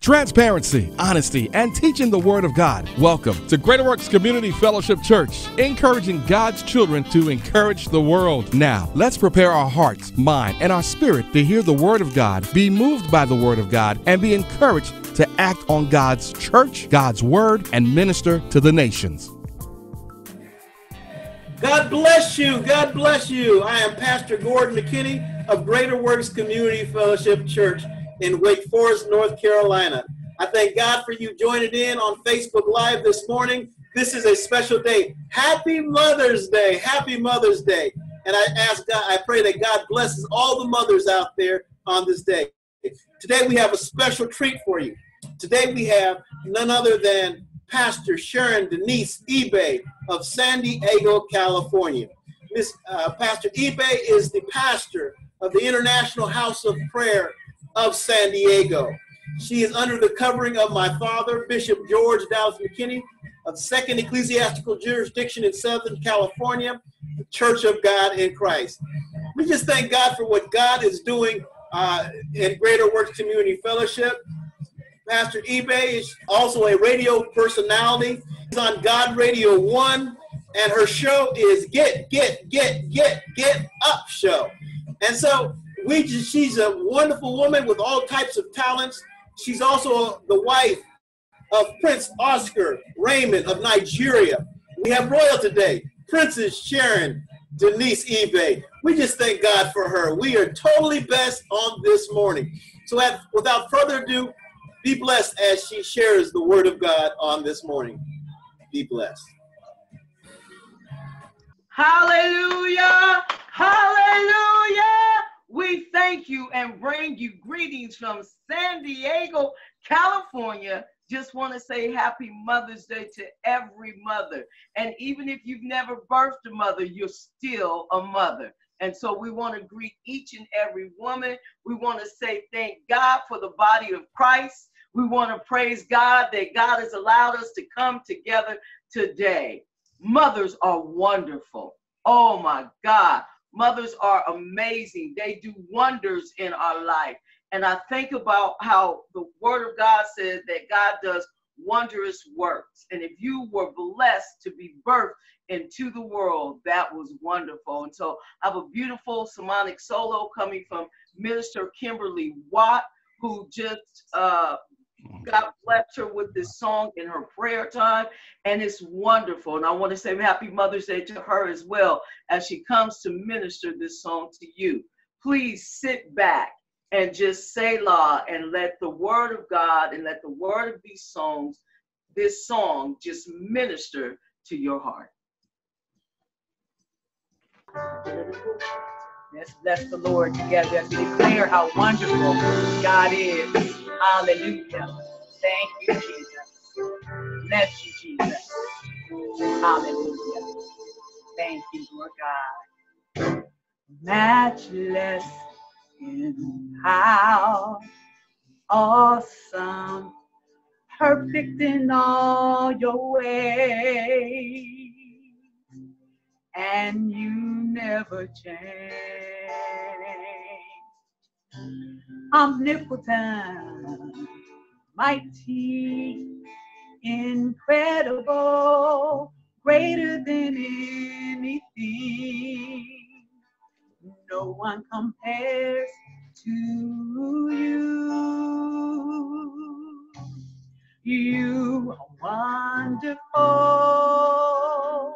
Transparency, honesty, and teaching the Word of God. Welcome to Greater Works Community Fellowship Church, encouraging God's children to encourage the world. Now, let's prepare our hearts, mind, and our spirit to hear the Word of God, be moved by the Word of God, and be encouraged to act on God's church, God's Word, and minister to the nations. God bless you. God bless you. I am Pastor Gordon McKinney of Greater Works Community Fellowship Church in Wake Forest, North Carolina. I thank God for you joining in on Facebook Live this morning. This is a special day. Happy Mother's Day. Happy Mother's Day. And I ask God, I pray that God blesses all the mothers out there on this day. Today we have a special treat for you. Today we have none other than Pastor Sharon Denise Ibe of San Diego, California. Miss uh, Pastor Ibe is the pastor of the International House of Prayer of San Diego. She is under the covering of my father, Bishop George Dallas McKinney of Second Ecclesiastical Jurisdiction in Southern California, the Church of God in Christ. We just thank God for what God is doing uh, in Greater Works Community Fellowship. Pastor Ibe is also a radio personality. She's on God Radio 1, and her show is Get, Get, Get, Get, Get Up Show. And so we just, she's a wonderful woman with all types of talents. She's also the wife of Prince Oscar Raymond of Nigeria. We have royal today, Princess Sharon Denise Ibe. We just thank God for her. We are totally blessed on this morning. So at, without further ado, be blessed as she shares the word of God on this morning. Be blessed. Hallelujah! Hallelujah! We thank you and bring you greetings from San Diego, California. Just want to say happy Mother's Day to every mother. And even if you've never birthed a mother, you're still a mother. And so we want to greet each and every woman. We want to say thank God for the body of Christ. We want to praise God that God has allowed us to come together today. Mothers are wonderful. Oh my God. Mothers are amazing. They do wonders in our life. And I think about how the word of God says that God does wondrous works. And if you were blessed to be birthed into the world, that was wonderful. And so I have a beautiful sermonic solo coming from Minister Kimberly Watt, who just uh, Mm-hmm. God blessed her with this song in her prayer time, and it's wonderful. And I want to say Happy Mother's Day to her as well as she comes to minister this song to you. Please sit back and just say la and let the word of God and let the word of these songs, this song, just minister to your heart. Let's bless the Lord together as we declare how wonderful God is. Hallelujah. Thank you, Jesus. Bless you, Jesus. Hallelujah. Thank you, Lord God. Matchless in how awesome, perfect in all your ways and you never change. Omnipotent, mighty, incredible, greater than anything. No one compares to you. You are wonderful.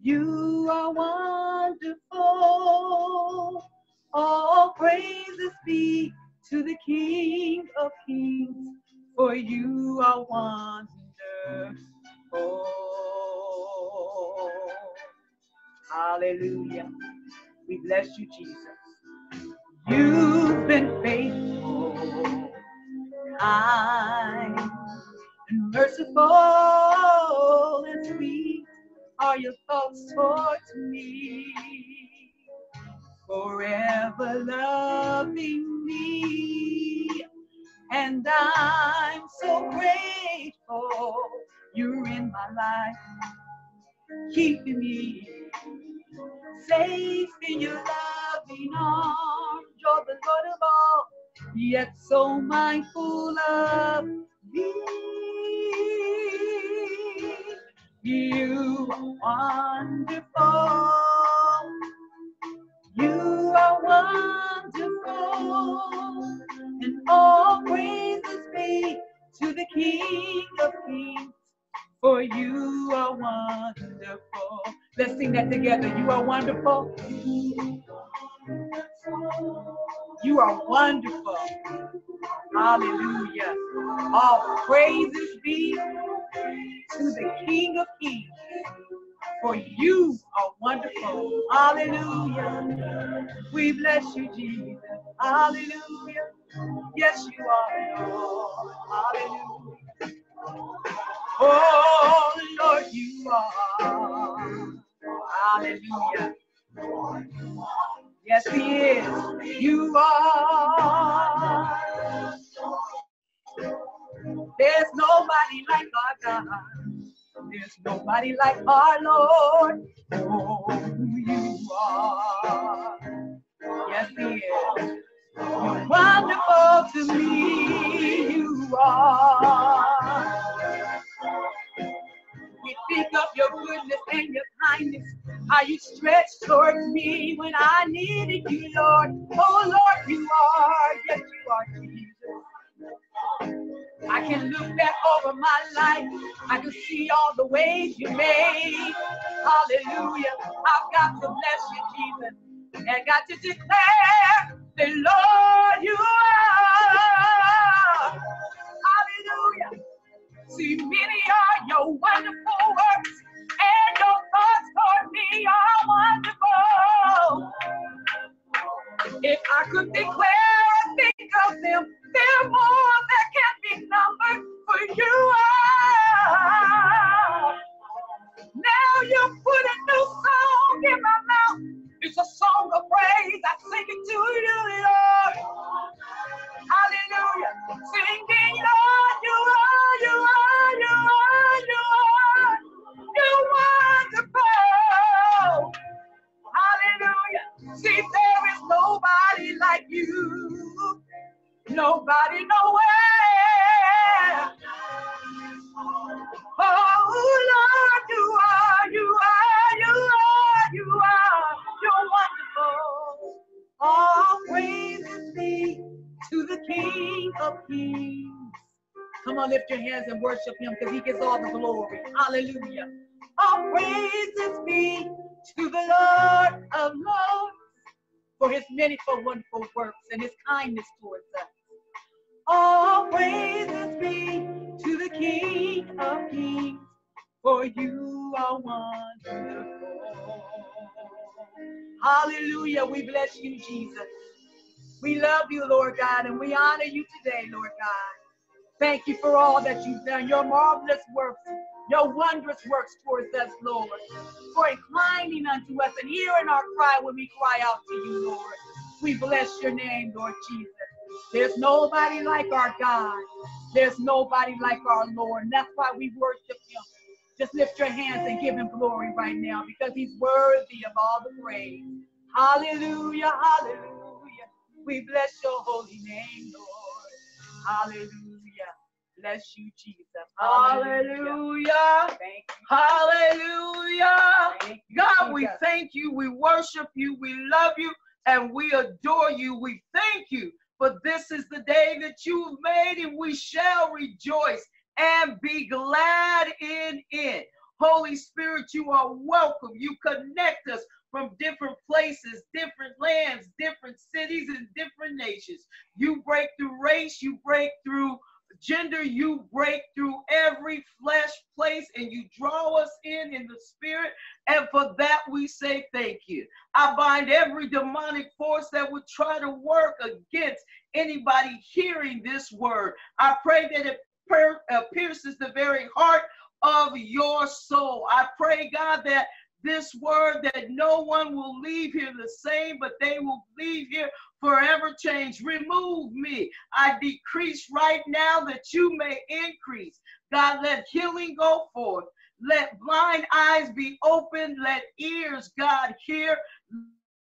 You are wonderful. All praises be to the King of Kings, for you are wonderful. Oh, hallelujah. We bless you, Jesus. You've been faithful, kind, and merciful and sweet are your thoughts towards me. Forever loving me. And I'm so grateful you're in my life, keeping me safe in your loving arms. You're the Lord of all, yet so mindful of me. You are wonderful. You are wonderful. And all praises be to the King of Kings. For you are wonderful. Let's sing that together. You are wonderful. You are wonderful. Hallelujah. All praises be to the King of Kings. For you are wonderful. Hallelujah. We bless you, Jesus. Hallelujah. Yes, you are, Lord. Hallelujah. Oh, Lord, you are. Hallelujah. Yes, He is. You are. There's nobody like our God. There's nobody like our Lord. Oh, you are. Yes, He is. You're wonderful to me. You are. We think of your goodness and your kindness, how you stretched towards me when I needed you, Lord. Oh, Lord, you are. Yes, you are, Jesus. I can look back over my life. I can see all the ways you made. Hallelujah. I've got to bless you, Jesus. And got to declare that, Lord, you are. Hallelujah. See, many are your wonderful works, and your thoughts toward me are wonderful. If I could declare and think of them, they're more that can be numbered, for you are. Now you put a new song in my mouth. It's a song of praise. I sing it to you, Lord. Hallelujah. Singing, Lord, you are, you are, You're wonderful. Hallelujah. See, there is nobody like you. Nobody nowhere. Oh, Lord, you are, you are, you are, you are. You're wonderful. To the King of Kings. Come on, lift your hands and worship him because he gets all the glory. Hallelujah. Praises be to the Lord of Lords for his many for wonderful works and his kindness towards us. All praises be to the King of Kings, for you are wonderful. Hallelujah. We bless you, Jesus. We love you, Lord God, and we honor you today, Lord God. Thank you for all that you've done, your marvelous works, your wondrous works towards us, Lord, for inclining unto us and hearing our cry when we cry out to you, Lord. We bless your name, Lord Jesus. There's nobody like our God. There's nobody like our Lord. And that's why we worship him. Just lift your hands and give him glory right now because he's worthy of all the praise. Hallelujah, hallelujah. We bless your holy name, Lord. Hallelujah. Bless you, Jesus. Hallelujah. Thank you. Hallelujah. Thank God, we thank you. We worship you. We love you. And we adore you. We thank you. For this is the day that you have made, and we shall rejoice and be glad in it. Holy Spirit, you are welcome. You connect us from different places, different lands, different cities, and different nations. You break through race, you break through gender, you break through every flesh place, and you draw us in in the spirit. And for that, we say thank you. I bind every demonic force that would try to work against anybody hearing this word. I pray that it per- uh, pierces the very heart of your soul. I pray, God, that this word that no one will leave here the same, but they will leave here forever change. Remove me. I decrease right now that you may increase. God, let healing go forth. Let blind eyes be opened. Let ears, God, hear.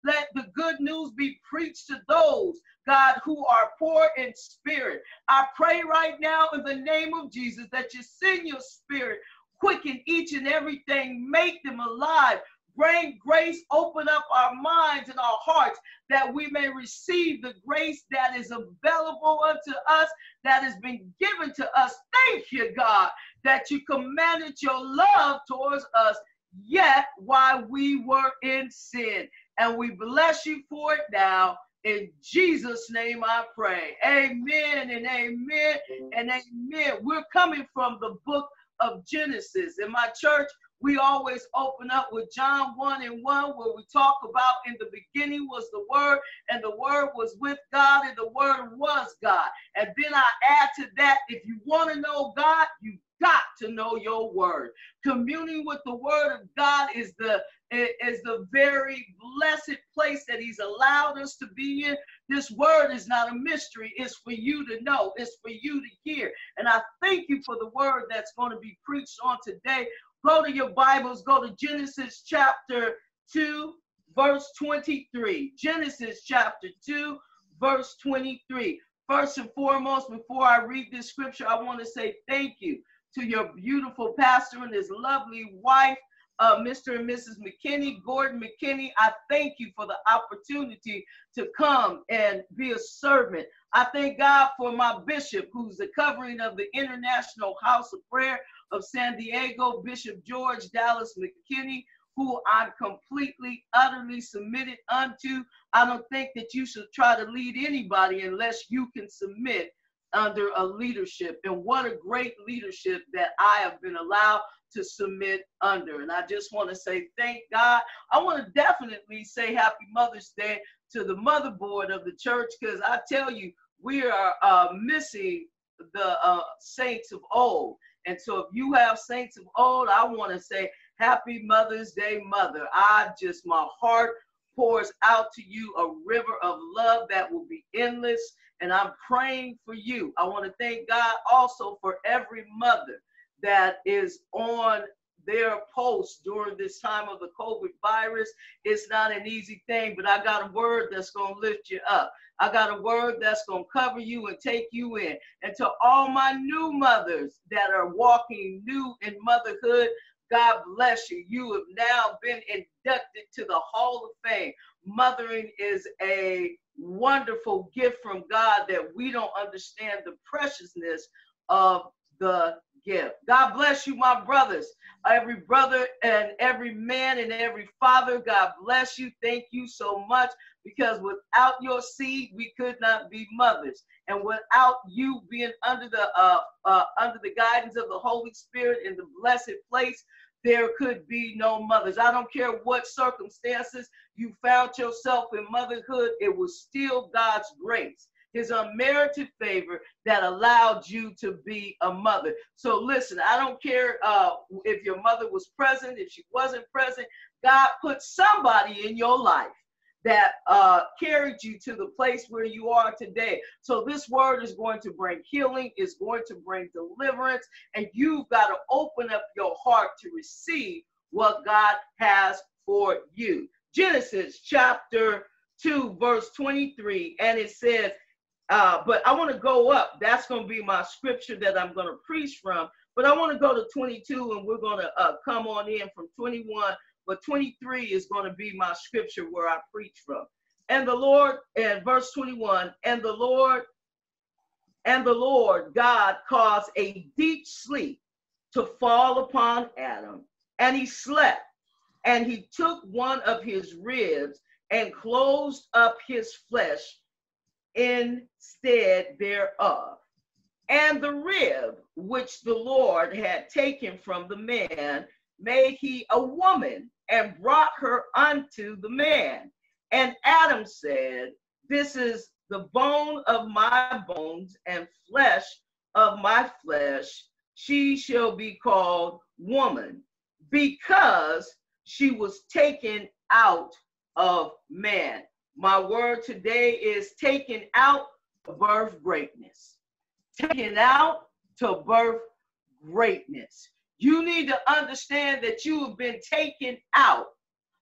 Let the good news be preached to those, God, who are poor in spirit. I pray right now in the name of Jesus that you send your spirit quicken each and everything, make them alive. Bring grace, open up our minds and our hearts that we may receive the grace that is available unto us, that has been given to us. Thank you, God, that you commanded your love towards us, yet while we were in sin. And we bless you for it now. In Jesus' name I pray. Amen and amen and amen. We're coming from the book of Genesis. In my church, we always open up with John 1 and 1, where we talk about in the beginning was the Word, and the Word was with God, and the Word was God. And then I add to that, if you want to know God, you got to know your word. Communing with the word of God is the is the very blessed place that he's allowed us to be in. This word is not a mystery. It's for you to know. It's for you to hear. And I thank you for the word that's going to be preached on today. Go to your Bibles. Go to Genesis chapter 2, verse 23. Genesis chapter 2, verse 23. First and foremost, before I read this scripture, I want to say thank you to your beautiful pastor and his lovely wife, uh, Mr. and Mrs. McKinney, Gordon McKinney. I thank you for the opportunity to come and be a servant. I thank God for my bishop, who's the covering of the International House of Prayer of San Diego, Bishop George Dallas McKinney, who I'm completely, utterly submitted unto. I don't think that you should try to lead anybody unless you can submit under a leadership. And what a great leadership that I have been allowed to submit under. And I just want to say thank God. I want to definitely say happy Mother's Day to the motherboard of the church because I tell you, we are uh, missing the uh, saints of old. And so if you have saints of old, I want to say happy Mother's Day, Mother. I just, my heart pours out to you a river of love that will be endless and I'm praying for you. I want to thank God also for every mother that is on their post during this time of the COVID virus. It's not an easy thing, but I got a word that's going to lift you up. I got a word that's going to cover you and take you in. And to all my new mothers that are walking new in motherhood, God bless you. You have now been inducted to the Hall of Fame. Mothering is a wonderful gift from God that we don't understand the preciousness of the gift. God bless you, my brothers. Every brother and every man and every father, God bless you. Thank you so much because without your seed, we could not be mothers. And without you being under the uh, uh, under the guidance of the Holy Spirit in the blessed place, there could be no mothers. I don't care what circumstances you found yourself in motherhood, it was still God's grace, His unmerited favor that allowed you to be a mother. So listen, I don't care uh, if your mother was present, if she wasn't present, God put somebody in your life that uh, carried you to the place where you are today. So this word is going to bring healing, is going to bring deliverance, and you've got to open up your heart to receive what God has for you. Genesis chapter 2, verse 23, and it says, uh, but I want to go up. That's going to be my scripture that I'm going to preach from. But I want to go to 22, and we're going to uh, come on in from 21 but 23 is going to be my scripture where I preach from. And the Lord, and verse 21, and the Lord, and the Lord God caused a deep sleep to fall upon Adam, and he slept. And he took one of his ribs and closed up his flesh instead thereof. And the rib which the Lord had taken from the man, made he a woman and brought her unto the man. And Adam said, This is the bone of my bones and flesh of my flesh. She shall be called woman because she was taken out of man. My word today is taken out to birth greatness. Taken out to birth greatness. You need to understand that you have been taken out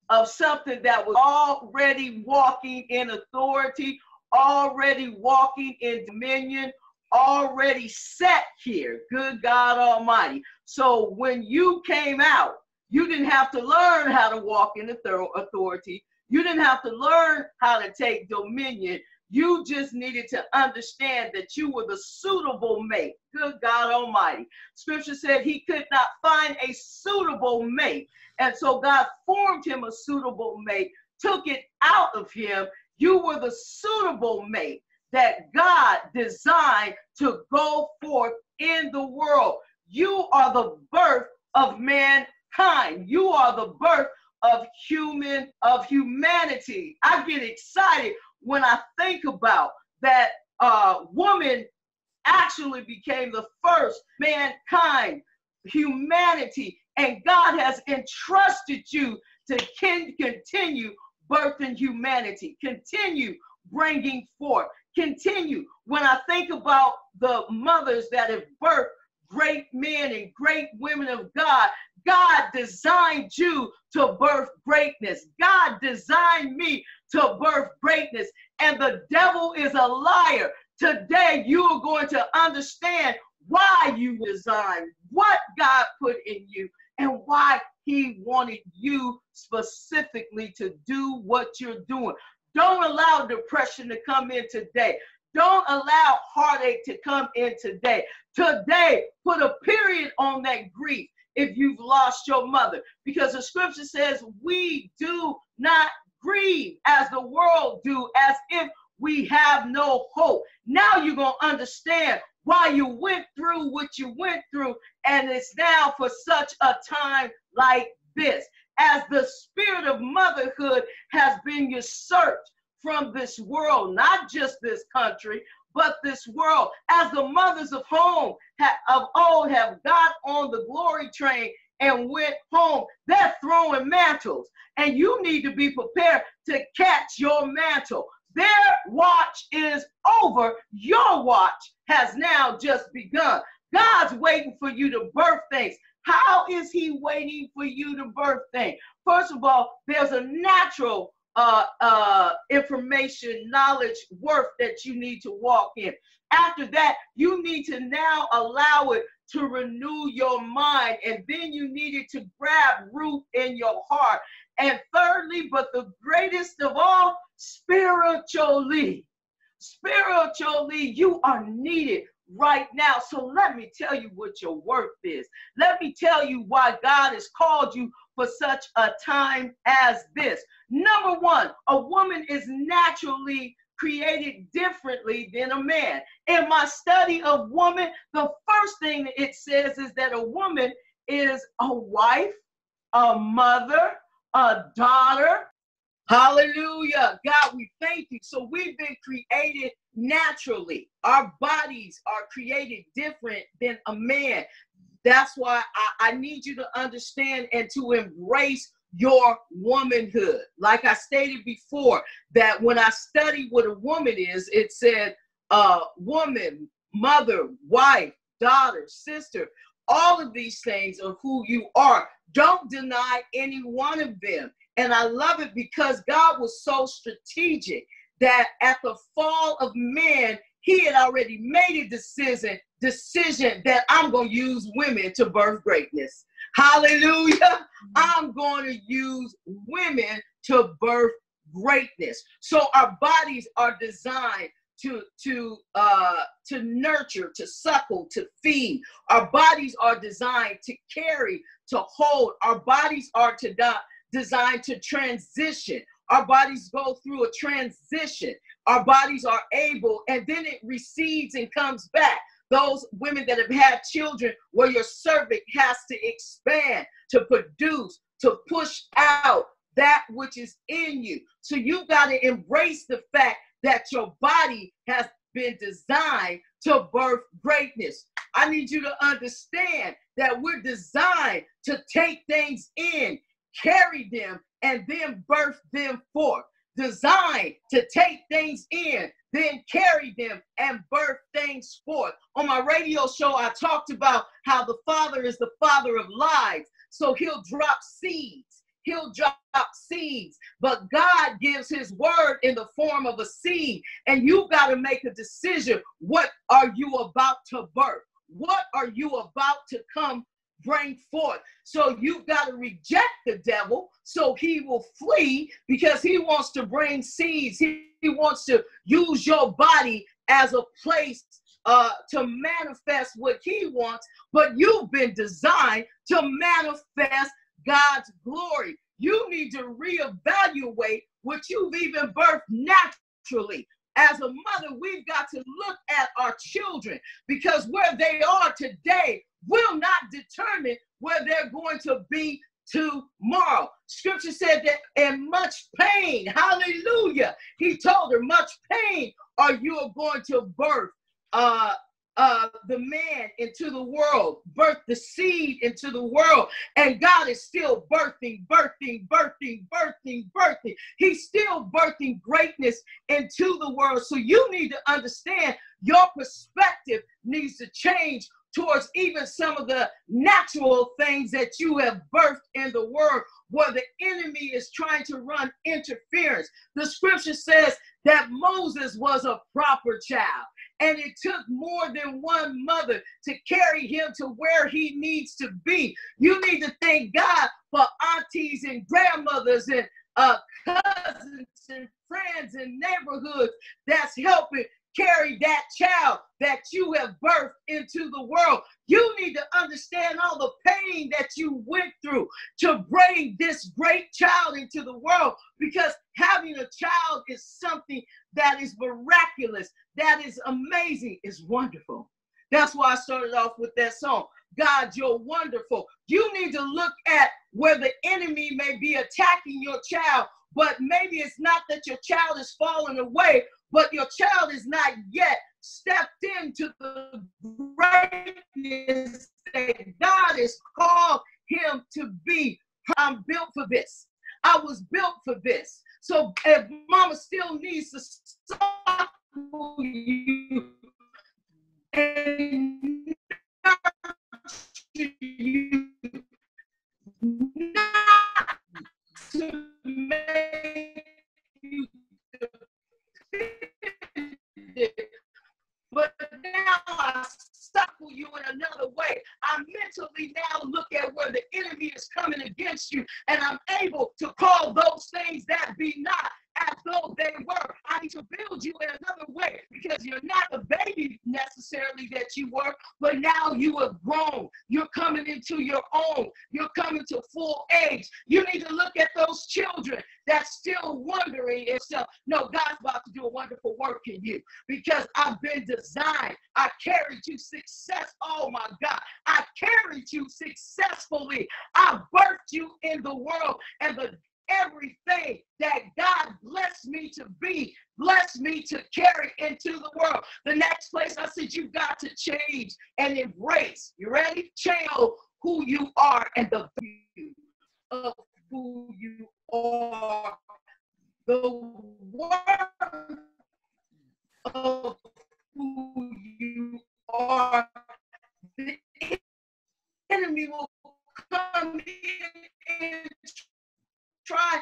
of something that was already walking in authority, already walking in dominion, already set here. Good God Almighty. So when you came out, you didn't have to learn how to walk in authority. You didn't have to learn how to take dominion. You just needed to understand that you were the suitable mate. Good God Almighty. Scripture said he could not find a suitable mate. And so God formed him a suitable mate, took it out of him. You were the suitable mate that God designed to go forth in the world. You are the birth of mankind. You are the birth of human of humanity. I get excited when I think about that uh, woman actually became the first mankind, humanity, and God has entrusted you to continue birthing humanity, continue bringing forth, continue. When I think about the mothers that have birthed great men and great women of God, God designed you to birth greatness. God designed me to birth greatness. And the devil is a liar. Today, you are going to understand why you designed, what God put in you, and why He wanted you specifically to do what you're doing. Don't allow depression to come in today. Don't allow heartache to come in today. Today, put a period on that grief if you've lost your mother. Because the scripture says we do not grieve as the world do, as if we have no hope. Now you're going to understand why you went through what you went through, and it's now for such a time like this. As the spirit of motherhood has been usurped from this world, not just this country, but this world. As the mothers of home of old have got on the glory train and went home, they're throwing mantles, and you need to be prepared to catch your mantle. Their watch is over. Your watch has now just begun. God's waiting for you to birth things. How is He waiting for you to birth things? First of all, there's a natural uh, uh, information, knowledge, worth that you need to walk in. After that, you need to now allow it to renew your mind, and then you needed to grab root in your heart. And thirdly, but the greatest of all, spiritually. Spiritually, you are needed right now. So let me tell you what your worth is. Let me tell you why God has called you for such a time as this. Number one, a woman is naturally created differently than a man. In my study of woman, the first thing it says is that a woman is a wife, a mother, a daughter. Hallelujah. God, we thank you. So we've been created naturally. Our bodies are created different than a man. That's why I, I need you to understand and to embrace your womanhood. Like I stated before, that when I studied what a woman is, it said uh, woman, mother, wife, daughter, sister. All of these things are who you are. Don't deny any one of them. And I love it because God was so strategic that at the fall of man, he had already made a decision decision that I'm going to use women to birth greatness. Hallelujah. I'm going to use women to birth greatness. So our bodies are designed to to uh to nurture to suckle to feed. Our bodies are designed to carry to hold. Our bodies are to die designed to transition. Our bodies go through a transition. Our bodies are able and then it recedes and comes back those women that have had children where your cervix has to expand to produce, to push out that which is in you. So you got to embrace the fact that your body has been designed to birth greatness. I need you to understand that we're designed to take things in, carry them, and then birth them forth. Designed to take things in, then carry them and birth things forth. On my I talked about how the Father is the Father of lies. So he'll drop seeds. he'll drop seeds. But God gives his word in the form of a seed. And you've got to make a decision. What are you about to birth? What are you about to come bring forth. So you've got to reject the devil so he will flee because he wants to bring seeds. He, he wants to use your body as a place uh, to manifest what he wants, but you've been designed to manifest God's glory. You need to reevaluate what you've even birthed naturally. As a mother, we've got to look at our children because where they are today will not determine where they're going to be tomorrow. Scripture said that in much pain, hallelujah, he told her, much pain are you going to birth uh, uh, the man into the world, birth the seed into the world. And God is still birthing, birthing, birthing, birthing, birthing. He's still birthing greatness into the world. So you need to understand your perspective needs to change towards even some of the natural things that you have birthed in the world where the enemy is trying to run interference. The scripture says that Moses was a proper child. And it took more than one mother to carry him to where he needs to be. You need to thank God for aunties and grandmothers and uh, cousins and friends and neighborhoods that's helping carry that child that you have birthed into the world. You need to understand all the pain that you went through to bring this great child into the world because having a child is something that is miraculous, that is amazing, is wonderful. That's why I started off with that song. God, you're wonderful. You need to look at where the enemy may be attacking your child, but maybe it's not that your child is falling away, but your child is not yet stepped into the greatness that God has called him to be. I'm built for this. I was built for this. So if mama still needs to stop you and you not to make you but now I suckle you in another way. I mentally now look at where the enemy is coming against you, and I'm able to call those things that be not as though they were. Need to build you in another way because you're not a baby necessarily that you were, but now you have grown. You're coming into your own. You're coming to full age. You need to look at those children that's still wondering so. No, God's about to do a wonderful work in you because I've been designed. I carried you success. Oh my God. I carried you successfully. I birthed you in the world and the everything that God blessed me to be, blessed me to carry into the world. The next place I said, you got to change and embrace. You ready? Change who you are and the view of who you are. The word of who you are. The enemy will come in try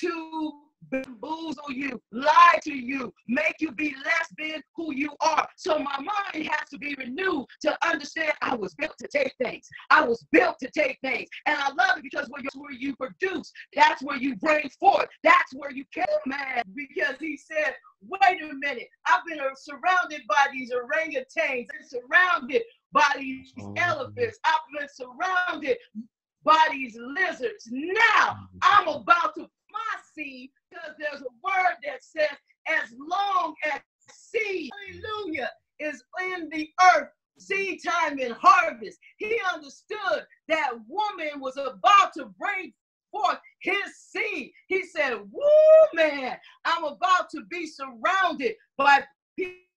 to bamboozle you, lie to you, make you be less than who you are. So my mind has to be renewed to understand I was built to take things. I was built to take things. And I love it because where you, where you produce, that's where you bring forth. That's where you kill man. Because he said, wait a minute, I've been uh, surrounded by these orangutans, and surrounded by these oh. elephants. I've been surrounded by these lizards. Now mm-hmm. I'm about to my seed because there's a word that says, as long as seed, hallelujah, is in the earth, seed time and harvest. He understood that woman was about to bring forth his seed. He said, Woo, man, I'm about to be surrounded by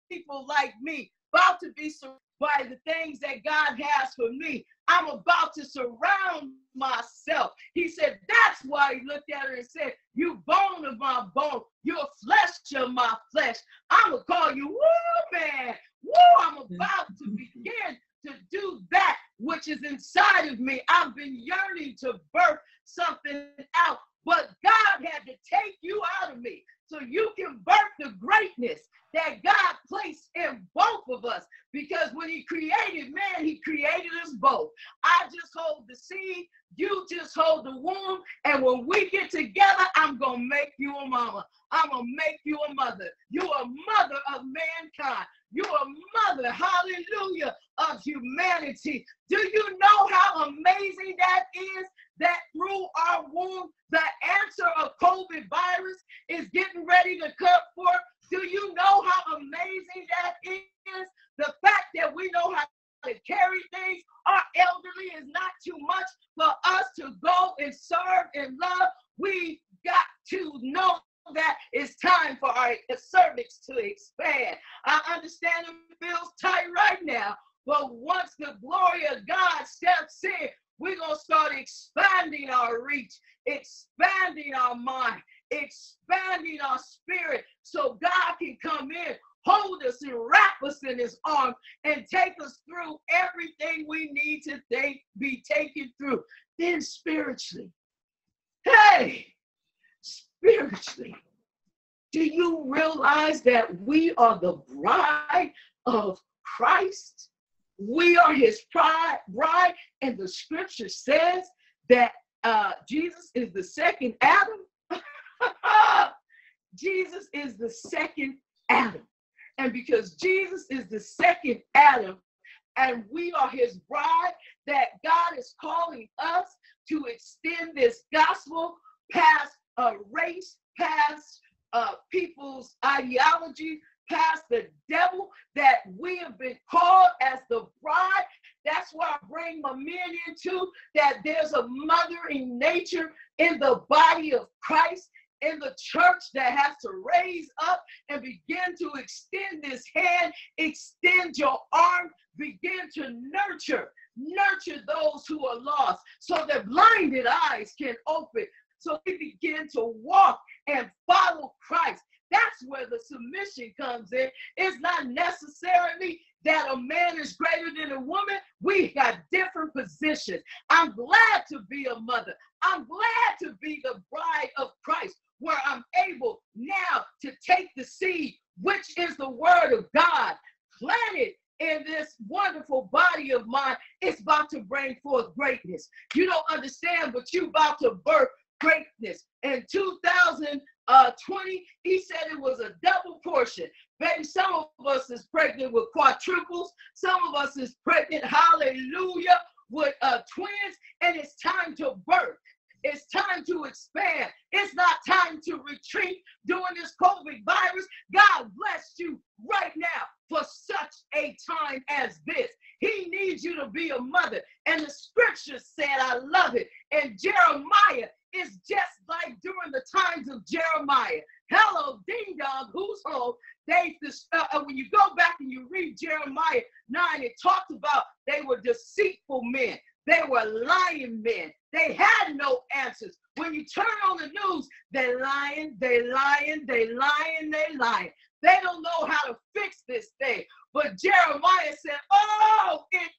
people like me, about to be surrounded by the things that God has for me. I'm about to surround myself. He said, That's why he looked at her and said, You bone of my bone, you're flesh of my flesh. I'm going to call you, woo, man. Woo, I'm about to begin to do that which is inside of me. I've been yearning to birth something out, but God had to take you out of me so you can birth the greatness that God placed in both of us. Because when He created man, He created us both. I just hold the seed, you just hold the womb, and when we get together, I'm gonna make you a mama. I'm gonna make you a mother. You're a mother of mankind. You're a mother, hallelujah, of humanity. Do you know how amazing that is? That through our womb, the answer of COVID virus is getting ready to come forth. Do you know how amazing that is? The fact that we know how to carry things, our elderly is not too much for us to go and serve and love. We got to know that it's time for our to expand. I understand it feels tight right now, but once the glory of God steps in, we're going to start expanding our reach, expanding our mind, expanding our spirit so God can come in, hold us and wrap us in his arms and take us through everything we need to take, be taken through. Then spiritually, hey, spiritually, do you realize that we are the bride of Christ? We are his bride, bride, and the scripture says that uh, Jesus is the second Adam. Jesus is the second Adam. And because Jesus is the second Adam, and we are his bride, that God is calling us to extend this gospel past a race, past uh, people's ideology, past the devil, that we have been called as the bride. That's why I bring my men into that there's a mothering nature in the body of Christ in the church that has to raise up and begin to extend this hand, extend your arm, begin to nurture, nurture those who are lost so that blinded eyes can open. So we begin to walk and follow Christ. That's where the submission comes in. It's not necessarily that a man is greater than a woman. We got different positions. I'm glad to be a mother. I'm glad to be the bride of Christ where I'm able now to take the seed, which is the word of God, plant it in this wonderful body of mine. It's about to bring forth greatness. You don't understand, but you're about to birth greatness. In 2020, he said it was a double portion. Baby, some of us is pregnant with quadruples. Some of us is pregnant, hallelujah, with uh, twins, and it's time to birth. It's time to expand. It's not time to retreat during this COVID virus. God bless you right now for such a time as this. He needs you to be a mother. And the scripture said, I love it. And Jeremiah is just like during the times of Jeremiah. Hello, ding dong, who's home? They, uh, uh, when you go back and you read Jeremiah 9, it talks about they were deceitful men. They were lying men. They had no answers. When you turn on the news, they lying, they lying, they lying, they lying. They don't know how to fix this thing. But Jeremiah said, Oh, it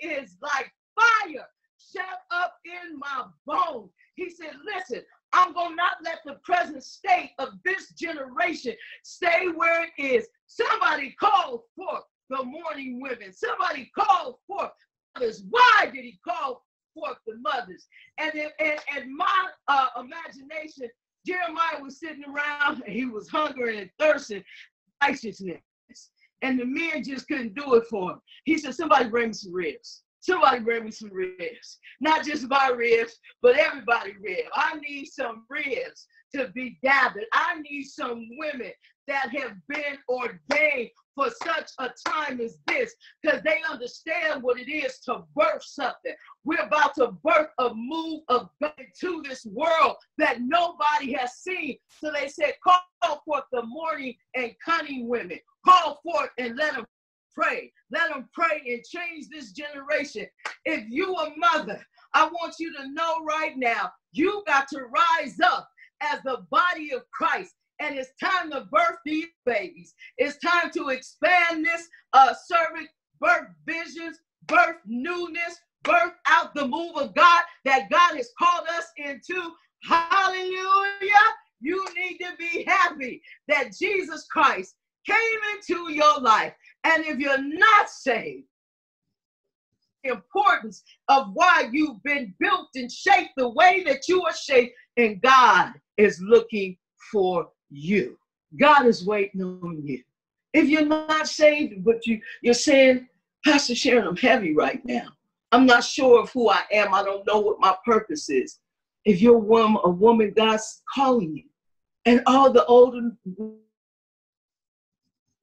is like fire shut up in my bones. He said, Listen, I'm going to not let the present state of this generation stay where it is. Somebody call forth the mourning women. Somebody call forth mothers. Why did he call forth the mothers? And in, in, my uh, imagination, Jeremiah was sitting around and he was hungry and thirsting righteousness. And the men just couldn't do it for him. He said, Somebody bring me some ribs. Somebody bring me some ribs. Not just my ribs, but everybody ribs. I need some ribs to be gathered. I need some women that have been ordained for such a time as this because they understand what it is to birth something. We're about to birth a move of God into this world that nobody has seen. So they said, call forth the mourning and cunning women. Call forth and let them pray. Let them pray and change this generation. If you a mother, I want you to know right now, you got to rise up as the body of Christ and it's time to birth these babies. It's time to expand this uh, servant birth visions birth newness, birth out the move of God that God has called us into. Hallelujah. You need to be happy that Jesus Christ came into your life. And if you're not saved, the importance of why you've been built and shaped the way that you are shaped, and God is looking for you. God is waiting on you. If you're not saved, but you, you're saying, Pastor Sharon, I'm heavy right now. I'm not sure of who I am. I don't know what my purpose is. If you're a woman, a woman God's calling you, and all the older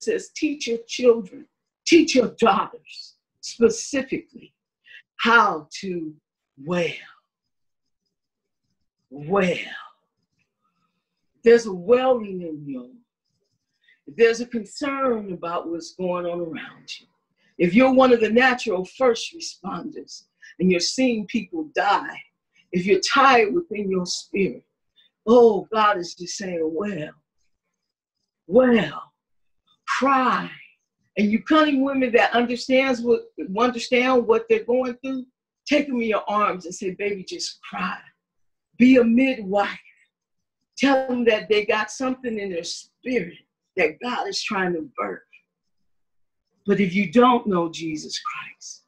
says, teach your children, teach your daughters specifically how to wail. Wail. There's a wailing in you. There's a concern about what's going on around you. If you're one of the natural first responders and you're seeing people die, if you're tired within your spirit, oh, God is just saying, well, well, cry. And you cunning women that understands what understand what they're going through, take them in your arms and say, baby, just cry. Be a midwife. Tell them that they got something in their spirit that God is trying to birth. But if you don't know Jesus Christ,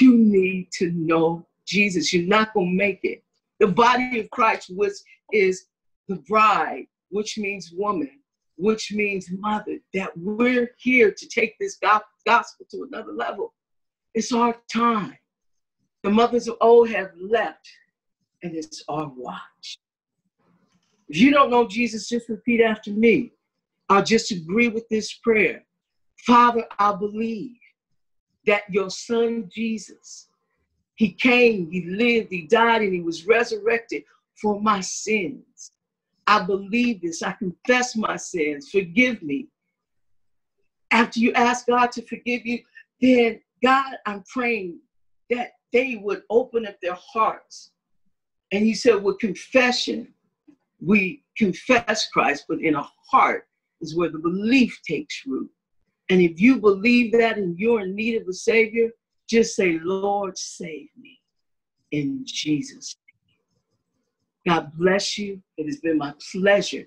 you need to know Jesus. You're not going to make it. The body of Christ, which is the bride, which means woman, which means mother, that we're here to take this gospel to another level. It's our time. The mothers of old have left, and it's our watch. If you don't know Jesus, just repeat after me. I'll just agree with this prayer. Father, I believe that your son Jesus, he came, he lived, he died, and he was resurrected for my sins. I believe this. I confess my sins. Forgive me. After you ask God to forgive you, then God, I'm praying that they would open up their hearts. And you said with confession, we confess Christ, but in a heart is where the belief takes root. And if you believe that and you're in need of a Savior, just say, Lord, save me in Jesus' name. God bless you. It has been my pleasure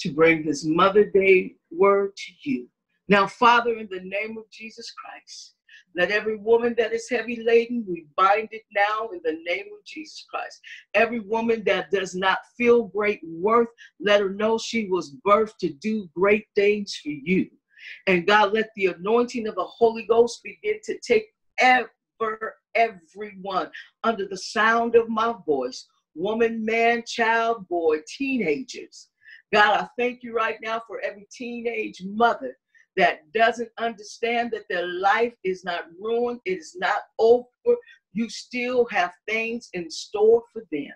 to bring this Mother Day word to you. Now, Father, in the name of Jesus Christ, let every woman that is heavy laden, we bind it now in the name of Jesus Christ. Every woman that does not feel great worth, let her know she was birthed to do great things for you. And God, let the anointing of the Holy Ghost begin to take ever, everyone under the sound of my voice woman, man, child, boy, teenagers. God, I thank you right now for every teenage mother that doesn't understand that their life is not ruined, it is not over. You still have things in store for them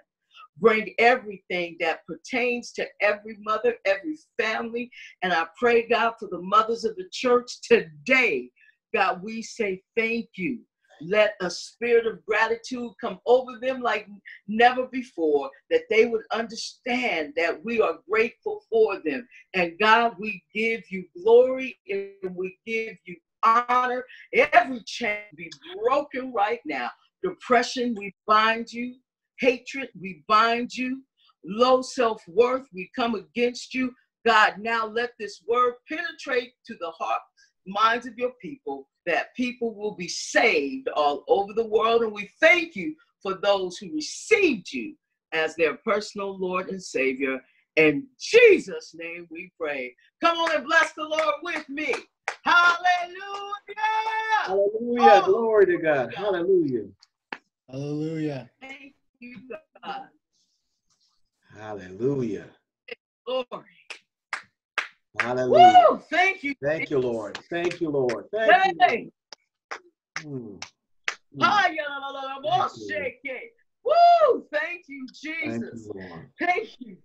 bring everything that pertains to every mother, every family. And I pray, God, for the mothers of the church today. God, we say thank you. Let a spirit of gratitude come over them like never before, that they would understand that we are grateful for them. And God, we give you glory and we give you honor. Every chain be broken right now. Depression, we bind you hatred, we bind you. Low self worth, we come against you. God, now let this word penetrate to the heart, minds of your people, that people will be saved all over the world. And we thank you for those who received you as their personal Lord and Savior. In Jesus' name we pray. Come on and bless the Lord with me. Hallelujah. Hallelujah. Oh. Glory to God. Hallelujah. Hallelujah. Thank you, God. Hallelujah. Glory. Hallelujah. Woo, thank you. Thank you, Lord. Thank you, Lord. Thank hey. you. Mm. Mm. Woo! Thank you, Jesus. Thank you, Thank you.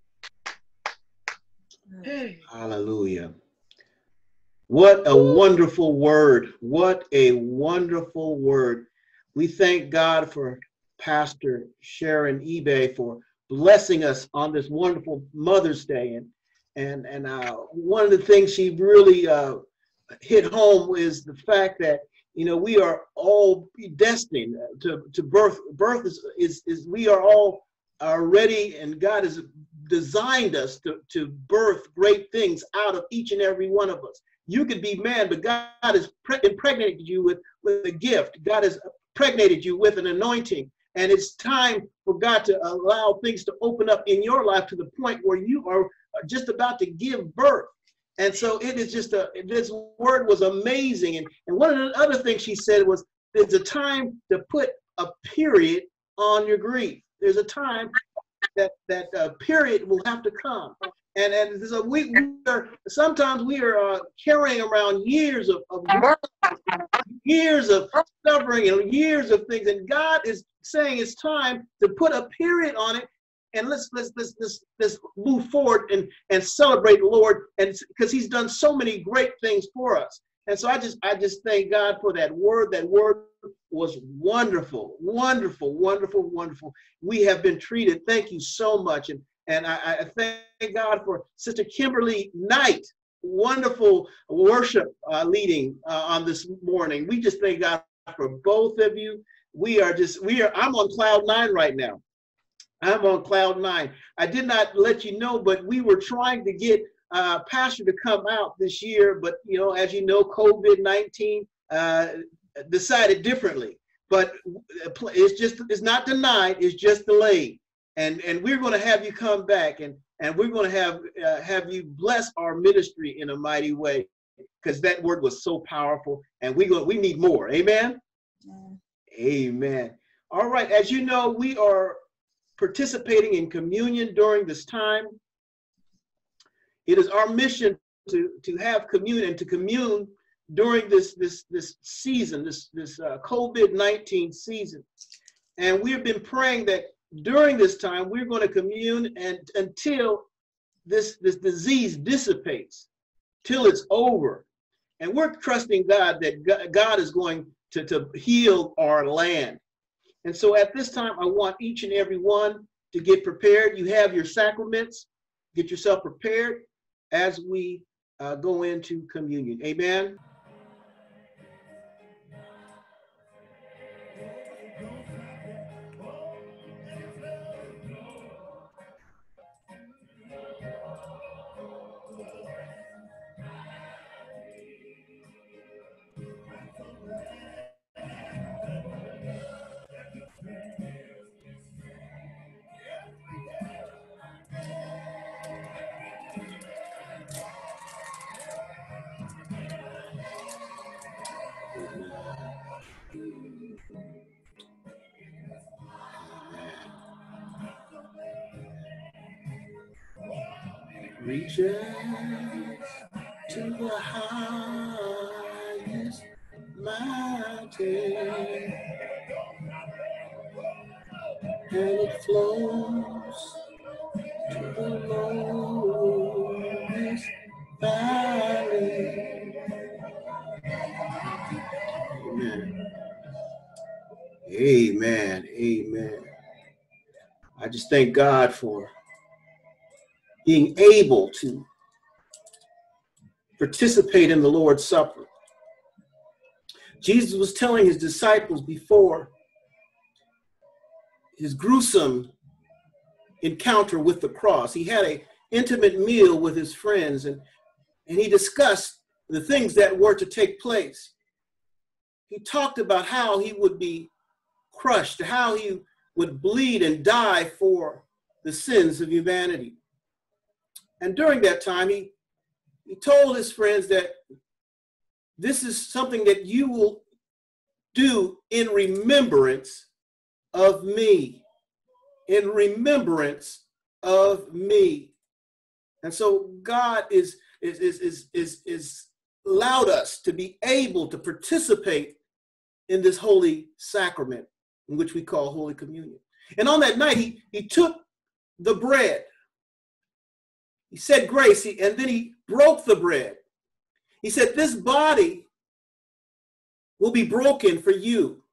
Hey. Hallelujah. What a Woo. wonderful word. What a wonderful word. We thank God for Pastor Sharon Ibe for blessing us on this wonderful Mother's Day. And and and uh, one of the things she really uh, hit home is the fact that you know, we are all destined to, to birth. Birth is, is, is we are all are ready and God has designed us to, to birth great things out of each and every one of us. You could be man, but God has impregnated you with, with a gift. God has impregnated you with an anointing. And it's time for God to allow things to open up in your life to the point where you are just about to give birth. And so it is just a, this word was amazing. And, and one of the other things she said was, there's a time to put a period on your grief. There's a time that that uh, period will have to come. And and so we, we are sometimes we are uh, carrying around years of, of years of suffering and years of things, and God is saying it's time to put a period on it and let's let's let's let's, let's move forward and and celebrate the Lord and because He's done so many great things for us. And so I just I just thank God for that word. That word was wonderful, wonderful, wonderful, wonderful. We have been treated. Thank you so much. And and I, I thank God for Sister Kimberly Knight. Wonderful worship uh, leading uh, on this morning. We just thank God for both of you. We are just we are. I'm on cloud nine right now. I'm on cloud nine. I did not let you know, but we were trying to get uh, pastor to come out this year, but you know, as you know, COVID nineteen uh, decided differently. But it's just it's not denied; it's just delayed. And and we're going to have you come back, and and we're going to have uh, have you bless our ministry in a mighty way, because that word was so powerful, and we go we need more. Amen. Amen. All right, as you know, we are participating in communion during this time. It is our mission to, to have communion and to commune during this, this, this season, this, this uh, COVID-19 season. And we've been praying that during this time, we're going to commune and until this, this disease dissipates, till it's over. And we're trusting God that God is going to, to heal our land. And so at this time, I want each and every one to get prepared. You have your sacraments. Get yourself prepared as we uh, go into communion. Amen. Reaches to the highest mountain and it flows to the lowest valley. Amen. Amen. I just thank God for being able to participate in the Lord's Supper. Jesus was telling his disciples before his gruesome encounter with the cross. He had an intimate meal with his friends and, and he discussed the things that were to take place. He talked about how he would be crushed, how he would bleed and die for the sins of humanity. And during that time, he, he told his friends that this is something that you will do in remembrance of me. In remembrance of me. And so God is is is is is, is allowed us to be able to participate in this holy sacrament which we call holy communion. And on that night he he took the bread he said grace, and then he broke the bread. He said, This body will be broken for you.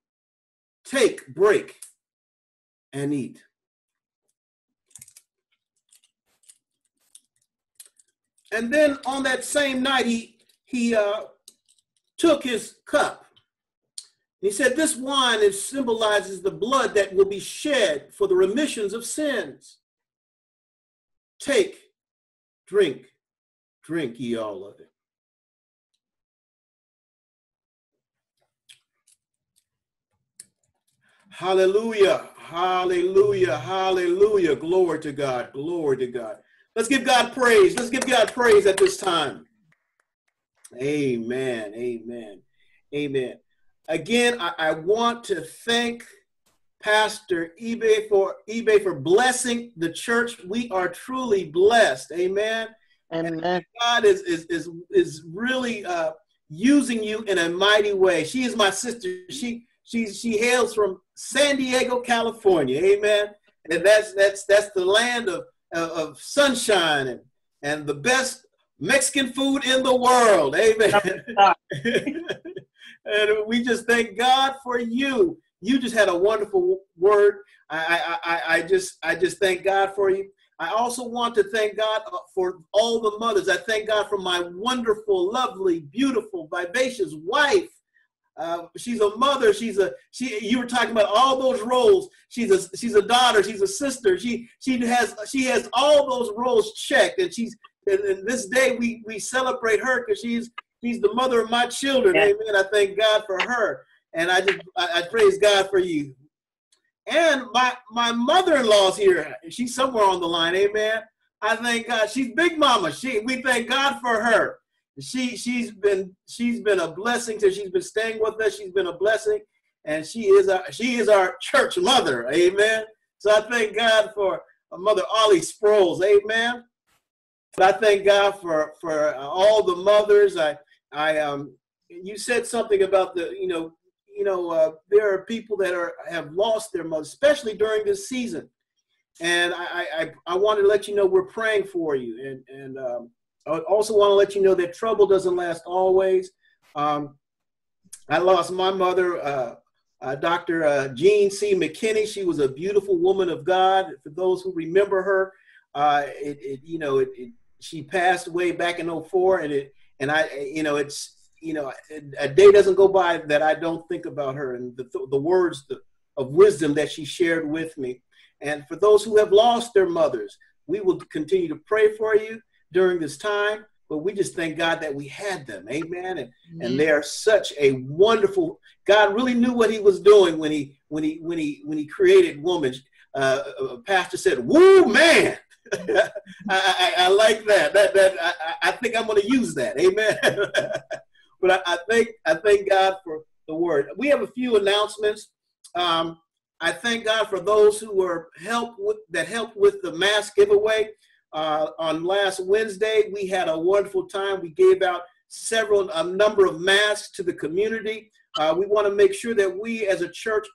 Take, break, and eat. And then on that same night, he, he uh, took his cup he said, This wine is, symbolizes the blood that will be shed for the remissions of sins. Take, drink, drink ye all of it. Hallelujah, hallelujah, hallelujah. Glory to God, glory to God. Let's give God praise. Let's give God praise at this time. Amen, amen, amen. Again, I, I want to thank Pastor Ibe for Ibe for blessing the church. We are truly blessed. Amen. Amen. And God is is is is really uh, using you in a mighty way. She is my sister. She she she hails from San Diego, California. Amen. And that's that's that's the land of of sunshine and and the best Mexican food in the world. Amen. and we just thank God for you. You just had a wonderful word. I, I, I, just I just thank God for you. I also want to thank God for all the mothers. I thank God for my wonderful, lovely, beautiful, vivacious wife. Uh, she's a mother. She's a she. You were talking about all those roles. She's a she's a daughter. She's a sister. She she has she has all those roles checked, and she's and, and this day we we celebrate her because she's she's the mother of my children. Amen. I thank God for her, and I just I, I praise God for you. And my my mother-in-law's here. She's somewhere on the line. Amen. I thank God. She's Big Mama. She we thank God for her. She she's been she's been a blessing to she's been staying with us. She's been a blessing, and she is our she is our church mother. Amen. So I thank God for Mother Ollie Sproles. Amen. But I thank God for for all the mothers. I I um you said something about the you know you know uh, there are people that are have lost their mother, especially during this season. And I I I wanted to let you know we're praying for you, and and um, I also want to let you know that trouble doesn't last always. Um, I lost my mother, uh, uh, Dr. Uh, Jean C. McKinney. She was a beautiful woman of God. For those who remember her, uh, it, it, you know, it, it, she passed away back in 04 and it, and I, you know, it's, you know, a day doesn't go by that I don't think about her and the, the words of wisdom that she shared with me. And for those who have lost their mothers, we will continue to pray for you during this time but we just thank God that we had them. Amen. And and they are such a wonderful God really knew what he was doing when he when he when he when he created woman. Uh, a pastor said, "Woo, man." I, I, I, like that. That that I, I think I'm going to use that. Amen. but I, I thank I thank God for the word. We have a few announcements. Um, I thank God for those who were helped with, that helped with the mask giveaway. Uh, on last Wednesday, we had a wonderful time. We gave out several, a number of masks to the community. Uh, we want to make sure that we as a church,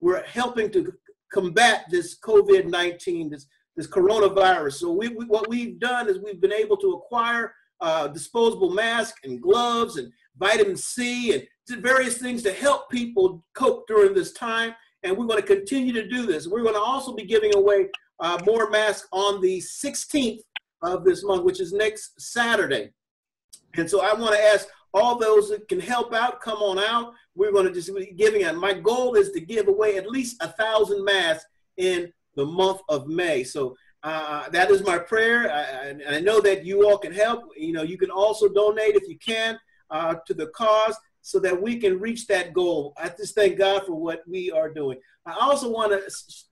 we're helping to combat this COVID-19, this, this coronavirus. So we, we, what we've done is we've been able to acquire uh, disposable masks and gloves and vitamin C and various things to help people cope during this time. And we're going to continue to do this. We're going to also be giving away uh, more masks on the 16th of this month, which is next Saturday. And so I want to ask all those that can help out, come on out. We're going to just be giving it. My goal is to give away at least a thousand masks in the month of May. So uh, that is my prayer. I, and I know that you all can help. You know, you can also donate if you can uh, to the cause so that we can reach that goal. I just thank God for what we are doing. I also want to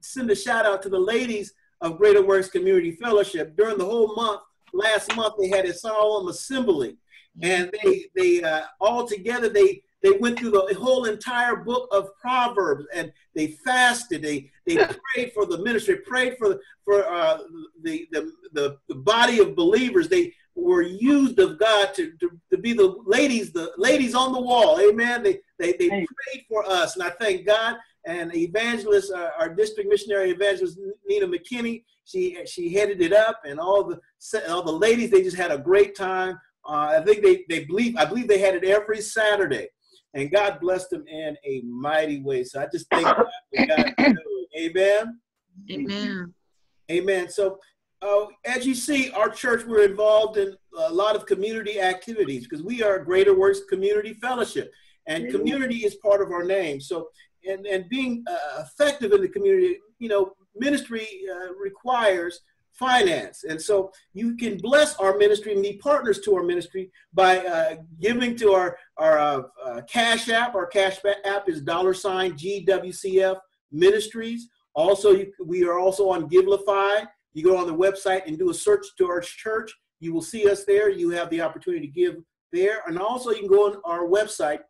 send a shout out to the ladies of Greater Works Community Fellowship. During the whole month, last month, they had a solemn assembly, and they they uh, all together they they went through the whole entire book of Proverbs, and they fasted. They they prayed for the ministry, prayed for for uh, the, the the the body of believers. They were used of God to, to, to be the ladies, the ladies on the wall. Amen. They they, they prayed for us, and I thank God and evangelist, uh, our district missionary evangelist Nina McKinney, she she headed it up, and all the all the ladies they just had a great time. Uh, I think they they believe I believe they had it every Saturday, and God blessed them in a mighty way. So I just thank God for God Amen. Amen. Amen. So uh, as you see, our church, we're involved in a lot of community activities because we are a Greater Works Community Fellowship. and community is part of our name. So, and, and being uh, effective in the community, you know, ministry uh, requires finance. And so you can bless our ministry and be partners to our ministry by uh, giving to our, our uh, uh, Cash App. Our Cash App is dollar sign GWCF Ministries. Also, you, we are also on Givelify. You go on the website and do a search to our church. You will see us there. You have the opportunity to give there. And also, you can go on our website,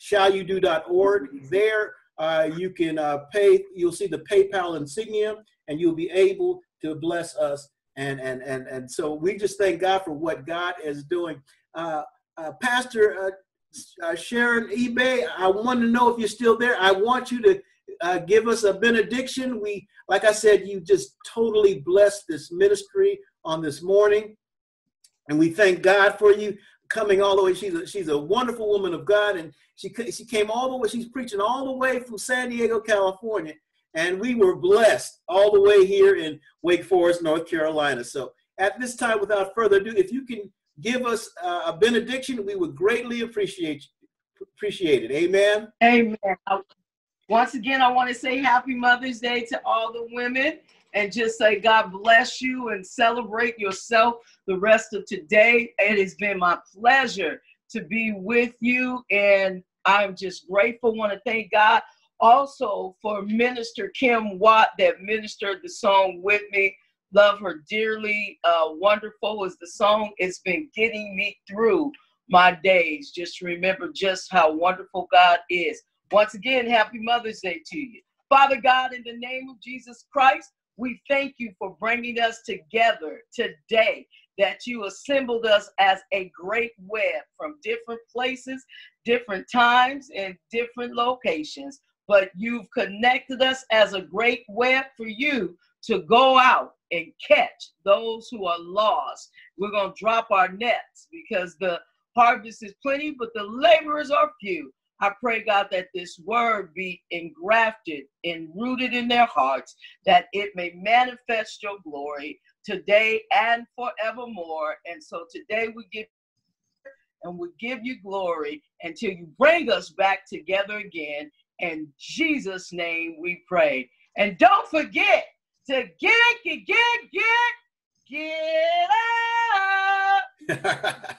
shalludo.org. There, uh, you can uh, pay. You'll see the PayPal insignia, and you'll be able to bless us. And and and and so we just thank God for what God is doing. Uh, uh Pastor uh, uh, Sharon Ibe, I want to know if you're still there. I want you to give us a benediction. We, like I said, you just totally blessed this ministry on this morning, and we thank God for you coming all the way. She's a, she's a wonderful woman of God, and she she came all the way. She's preaching all the way from San Diego, California, and we were blessed all the way here in Wake Forest, North Carolina. So at this time, without further ado, if you can give us a benediction, we would greatly appreciate appreciate it. Amen. Amen. Once again, I want to say Happy Mother's Day to all the women and just say God bless you and celebrate yourself the rest of today. It has been my pleasure to be with you, and I'm just grateful. Want to thank God also for Minister Kim Watt that ministered the song with me. Love her dearly. Uh, wonderful is the song. It's been getting me through my days. Just remember just how wonderful God is. Once again, happy Mother's Day to you. Father God, in the name of Jesus Christ, we thank you for bringing us together today, that you assembled us as a great web from different places, different times, and different locations. But you've connected us as a great web for you to go out and catch those who are lost. We're going to drop our nets because the harvest is plenty, but the laborers are few. I pray, God, that this word be engrafted and rooted in their hearts, that it may manifest your glory today and forevermore. And so today we give and we give you glory until you bring us back together again. In Jesus' name we pray. And don't forget to get, get, get, get, get up.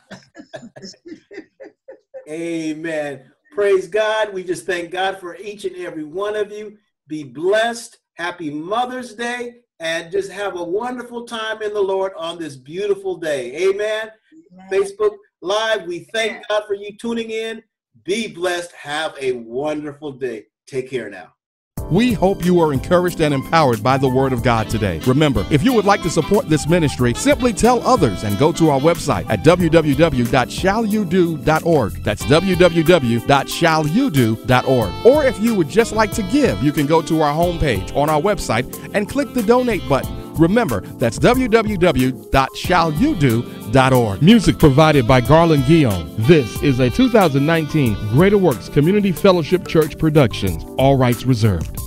Amen. Praise God. We just thank God for each and every one of you. Be blessed. Happy Mother's Day. And just have a wonderful time in the Lord on this beautiful day. Amen. Amen. Facebook Live, we thank God for you tuning in. Be blessed. Have a wonderful day. Take care now. We hope you are encouraged and empowered by the Word of God today. Remember, if you would like to support this ministry, simply tell others and go to our website at www.shalludo.org. That's www.shalludo.org. Or if you would just like to give, you can go to our homepage on our website and click the donate button. Remember, that's www.shalludo.org. Music provided by Garland Guillaume. This is a 2019 Greater Works Community Fellowship Church production. All rights reserved.